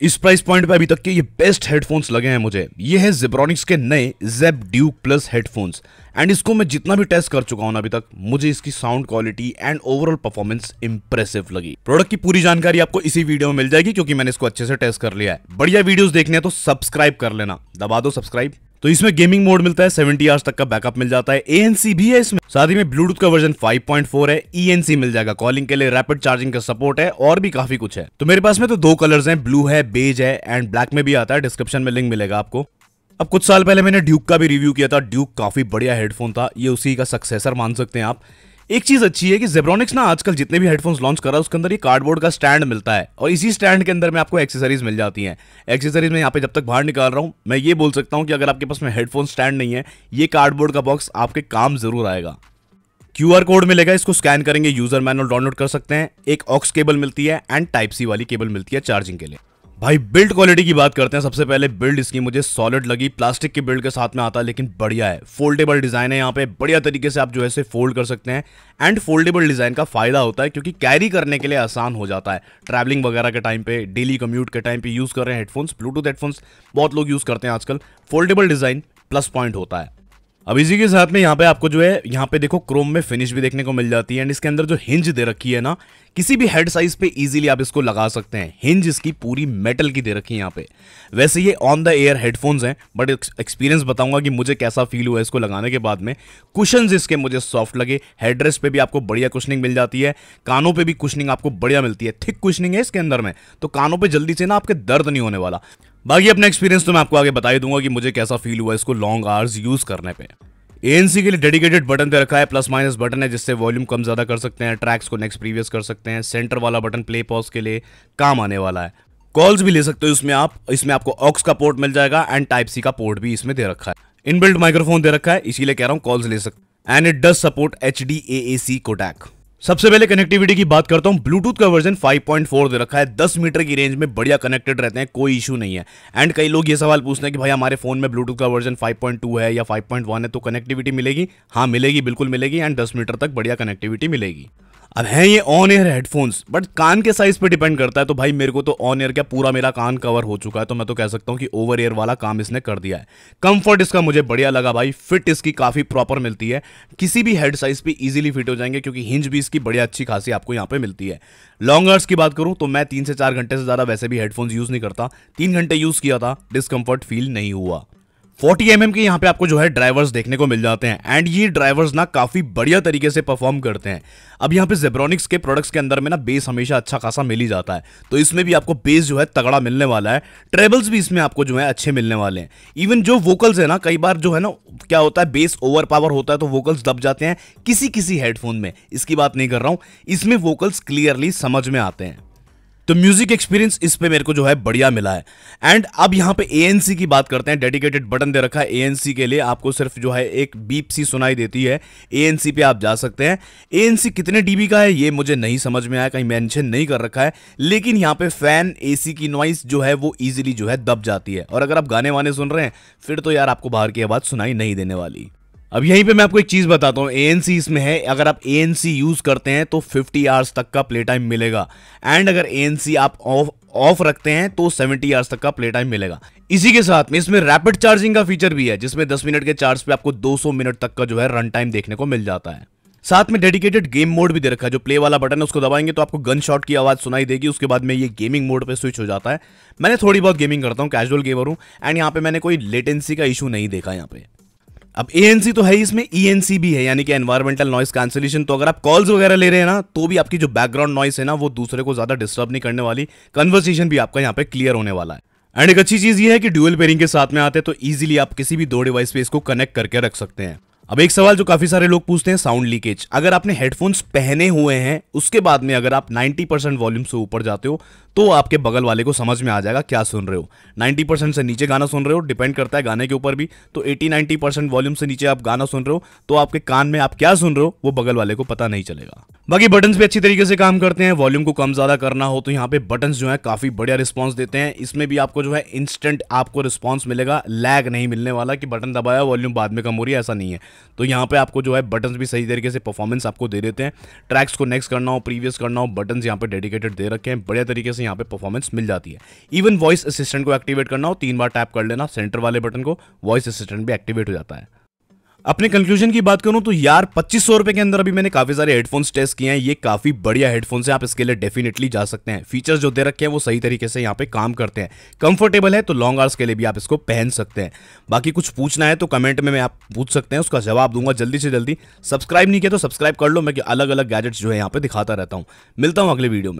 इस price point पे अभी तक के ये बेस्ट हेडफोन्स लगे हैं मुझे। ये है जेब्रॉनिक्स के नए जेब ड्यूक प्लस हेडफोन्स एंड इसको मैं जितना भी टेस्ट कर चुका हूँ अभी तक, मुझे इसकी sound quality and overall performance impressive लगी। प्रोडक्ट की पूरी जानकारी आपको इसी वीडियो में मिल जाएगी, क्योंकि मैंने इसको अच्छे से टेस्ट कर लिया है। बढ़िया वीडियोस देखने हैं तो सब्सक्राइब कर लेना। दबा दो सब्सक्राइब तो इसमें गेमिंग मोड मिलता है 70 आवर्स तक का बैकअप मिल जाता है। एएनसी भी है इसमें। साथ ही में ब्लूटूथ का वर्जन 5.4 है ईएनसी मिल जाएगा कॉलिंग के लिए रैपिड चार्जिंग का सपोर्ट है, और भी काफ़ी कुछ है। तो मेरे पास में तो दो कलर्स हैं ब्लू है बेज है एंड ब्लैक में भी आता है डिस्क्रिप्शन में लिंक मिलेगा आपको। अब कुछ साल पहले मैंने ड्यूक का भी रिव्यू किया था। ड्यूक काफ़ी बढ़िया हेडफोन था, ये उसी का सक्सेसर मान सकते हैं आप। एक चीज़ अच्छी है कि जेब्रॉनिक्स ना आजकल जितने भी हेडफोन्स लॉन्च कर उसके अंदर ये कार्डबोर्ड का स्टैंड मिलता है। और इसी स्टैंड के अंदर में आपको एक्सेसरीज मिल जाती हैं। एक्सेसरीज में यहाँ पे जब तक बाहर निकाल रहा हूँ, मैं ये बोल सकता हूँ कि अगर आपके पास में हेडफोन स्टैंड नहीं है, ये कार्डबोर्ड का बॉक्स आपके काम ज़रूर आएगा। क्यू आर कोड मिलेगा, इसको स्कैन करेंगे यूज़र मैनुअल डाउनलोड कर सकते हैं। एक ऑक्स केबल मिलती है एंड टाइप सी वाली केबल मिलती है चार्जिंग के लिए। भाई बिल्ड क्वालिटी की बात करते हैं। सबसे पहले बिल्ड इसकी, मुझे सॉलिड लगी। प्लास्टिक के बिल्ड के साथ में आता है लेकिन बढ़िया है। फोल्डेबल डिज़ाइन है यहाँ पे। बढ़िया तरीके से आप जो है फोल्ड कर सकते हैं। एंड फोल्डेबल डिज़ाइन का फ़ायदा होता है, क्योंकि कैरी करने के लिए आसान हो जाता है। ट्रैवलिंग वगैरह के टाइम पे डेली कम्यूट के टाइम पे यूज़ कर रहे हैं हेडफोन्स ब्लूटूथ हेडफोन्स बहुत लोग यूज़ करते हैं आजकल। फोल्डेबल डिज़ाइन प्लस पॉइंट होता है। अब इसी के साथ में यहाँ पे आपको जो है, यहाँ पे देखो क्रोम में फिनिश भी देखने को मिल जाती है। एंड इसके अंदर जो हिंज दे रखी है ना किसी भी हेड साइज़ पे इजीली आप इसको लगा सकते हैं। हिंज इसकी पूरी मेटल की दे रखी है यहाँ पे। वैसे ये ऑन द एयर हेडफोन्स हैं बट एक्सपीरियंस बताऊँगा कि मुझे कैसा फील हुआ इसको लगाने के बाद में। कुशन इसके मुझे सॉफ्ट लगे। हेड्रेस पे भी आपको बढ़िया कुशनिंग मिल जाती है। कानों पे भी कुशनिंग आपको बढ़िया मिलती है। थिक कुशनिंग है इसके अंदर में। तो कानों पर जल्दी से ना आपके दर्द नहीं होने वाला। बाकी अपना एक्सपीरियंस तो मैं आपको आगे बता ही दूँगा कि मुझे कैसा फील हुआ इसको लॉन्ग आवर्स यूज़ करने पे। एएनसी के लिए डेडिकेटेड बटन दे रखा है प्लस माइनस बटन है, जिससे वॉल्यूम कम ज़्यादा कर सकते हैं ट्रैक्स को नेक्स्ट प्रीवियस कर सकते हैं सेंटर वाला बटन प्ले पॉज के लिए काम आने वाला है। कॉल्स भी ले सकते हो इसमें आप, इसमें आपको ऑक्स का पोर्ट मिल जाएगा एंड टाइप सी का पोर्ट भी इसमें दे रखा है। इनबिल्ट माइक्रोफोन दे रखा है, इसीलिए कह रहा हूँ कॉल्स ले सकते and it does support H D A C codec सबसे पहले कनेक्टिविटी की बात करता हूँ ब्लूटूथ का वर्जन 5.4 दे रखा है। 10 मीटर की रेंज में बढ़िया कनेक्टेड रहते हैं, कोई इशू नहीं है। एंड कई लोग ये सवाल पूछते हैं कि भाई हमारे फ़ोन में ब्लूटूथ का वर्जन 5.2 है या 5.1 है तो कनेक्टिविटी मिलेगी? हाँ मिलेगी, बिल्कुल मिलेगी एंड 10 मीटर तक बढ़िया कनेक्टिविटी मिलेगी। अब है ये ऑन एयर हेडफोन्स बट कान के साइज़ पे डिपेंड करता है तो भाई मेरे को तो ऑन एयर क्या पूरा मेरा कान कवर हो चुका है तो मैं तो कह सकता हूँ कि ओवर एयर वाला काम इसने कर दिया है। कंफर्ट इसका मुझे बढ़िया लगा भाई फिट इसकी काफ़ी प्रॉपर मिलती है। किसी भी हेड साइज़ पे इजीली फिट हो जाएँगे, क्योंकि हिंज भी इसकी बढ़िया अच्छी खासी आपको यहाँ पे मिलती है। लॉन्ग आवर्स की बात करूँ तो मैं तीन से चार घंटे से ज़्यादा वैसे भी हेडफोन्स यूज़ नहीं करता। तीन घंटे यूज़ किया था डिस्कंफर्ट फील नहीं हुआ। 40 एम mm के यहाँ पे आपको जो है ड्राइवर्स देखने को मिल जाते हैं। एंड ये ड्राइवर्स ना काफ़ी बढ़िया तरीके से परफॉर्म करते हैं। अब यहाँ पे जेब्रॉनिक्स के प्रोडक्ट्स के अंदर में ना बेस हमेशा अच्छा खासा मिल ही जाता है। तो इसमें भी आपको बेस जो है तगड़ा मिलने वाला है। ट्रेबल्स भी इसमें आपको जो है अच्छे मिलने वाले हैं। इवन जो वोकल्स है ना, कई बार जो है ना, क्या होता है बेस ओवर पावर होता है तो वोकल्स दब जाते हैं किसी किसी हेडफोन में। इसकी बात नहीं कर रहा हूँ। इसमें वोकल्स क्लियरली समझ में आते हैं। तो म्यूज़िक एक्सपीरियंस इस पे मेरे को जो है बढ़िया मिला है। एंड अब यहाँ पे ए की बात करते हैं। डेडिकेटेड बटन दे रखा है ए के लिए। आपको सिर्फ़ जो है एक बीप सी सुनाई देती है। एएनसी पे आप जा सकते हैं। ए कितने डीबी का है, ये मुझे नहीं समझ में आया। कहीं मैंशन नहीं कर रखा है। लेकिन यहाँ पे फ़ैन एसी की नॉइस जो है, वो ईजिली जो है दब जाती है। और अगर आप गाने वाने सुन रहे हैं, फिर तो यार आपको बाहर की आवाज़ सुनाई नहीं देने वाली। अब यहीं पे मैं आपको एक चीज़ बताता हूँ ए इसमें है, अगर आप ए यूज़ करते हैं तो 50 आवर्स तक का प्ले टाइम मिलेगा। एंड अगर ए आप ऑफ़ ऑफ़ रखते हैं तो 70 आवर्स तक का प्ले टाइम मिलेगा। इसी के साथ में इसमें रैपिड चार्जिंग का फीचर भी है, जिसमें 10 मिनट के चार्ज पे आपको 200 मिनट तक का जो है रन टाइम देखने को मिल जाता है। साथ में डेडिकेटेड गेम मोड भी दे रखा है, जो प्ले वाला बटन है, उसको दबाएँगे तो आपको गन शॉट की आवाज़ सुनाई देगी, उसके बाद में ये गेमिंग मोड पे स्विच हो जाता है। मैंने थोड़ी बहुत गेमिंग करता हूँ कैजुअल गेमर हूँ एंड यहाँ पे मैंने कोई लेटेंसी का इशू नहीं देखा यहाँ पे। अब ए तो है इसमें ई भी है, यानी कि एनवायरमेंटल नॉइस कैंसिलेशन तो अगर आप कॉल्स वगैरह ले रहे हैं ना तो भी आपकी जो बैकग्राउंड नॉइस है ना, वो दूसरे को ज़्यादा डिस्टर्ब नहीं करने वाली। कन्वर्सेशन भी आपका यहाँ पे क्लियर होने वाला है। एंड एक अच्छी चीज़ ये है कि ड्यूअल पेयरिंग के साथ में आते हैं तो इजीली आप किसी भी दो डिवाइस पे इसको कनेक्ट करके रख सकते हैं। अब एक सवाल जो काफ़ी सारे लोग पूछते हैं साउंड लीकेज अगर आपने हेडफोन्स पहने हुए हैं, उसके बाद में अगर आप 90 परसेंट वॉल्यूम से ऊपर जाते हो तो आपके बगल वाले को समझ में आ जाएगा क्या सुन रहे हो। 90 परसेंट से नीचे गाना सुन रहे हो डिपेंड करता है गाने के ऊपर भी तो 80 90 परसेंट वॉल्यूम से नीचे आप गाना सुन रहे हो तो आपके कान में आप क्या सुन रहे हो, वो बगल वाले को पता नहीं चलेगा। बाकी बटन भी अच्छी तरीके से काम करते हैं वॉल्यूम को कम ज़्यादा करना हो तो यहाँ पे बटन जो है, काफ़ी बढ़िया रिस्पॉन्स देते हैं। इसमें भी आपको जो है इंस्टेंट आपको रिस्पॉन्स मिलेगा लैग नहीं मिलने वाला कि बटन दबाया वॉल्यूम बाद में कम हो रही है, ऐसा नहीं है। तो यहाँ पे आपको जो है बटन्स भी सही तरीके से परफॉर्मेंस आपको दे देते हैं। ट्रैक्स को नेक्स्ट करना हो प्रीवियस करना हो बटन्स यहाँ पे डेडिकेटेड दे रखे हैं। बढ़िया तरीके से यहाँ पे परफॉर्मेंस मिल जाती है। इवन वॉइस असिस्टेंट को एक्टिवेट करना हो, तीन बार टैप कर लेना सेंटर वाले बटन को वॉइस असिस्टेंट भी एक्टिवेट हो जाता है। अपने कंक्लूजन की बात करूँ तो यार, पच्चीस सौ रुपए के अंदर अभी मैंने काफ़ी सारे हेडफोन्स टेस्ट किए हैं। ये काफ़ी बढ़िया हेडफोन्स हैं, आप इसके लिए डेफिनेटली जा सकते हैं। फीचर्स जो दे रखे हैं, वो सही तरीके से यहाँ पे काम करते हैं। कंफर्टेबल है तो लॉन्ग आवर्स के लिए भी आप इसको पहन सकते हैं। बाकी कुछ पूछना है तो कमेंट में मैं आप पूछ सकते हैं, उसका जवाब दूँगा जल्दी से जल्दी। सब्सक्राइब नहीं किया तो सब्सक्राइब कर लो, मैं अलग अलग गैजेट्स जो है यहाँ पे दिखाता रहता हूँ। मिलता हूँ अगले वीडियो में।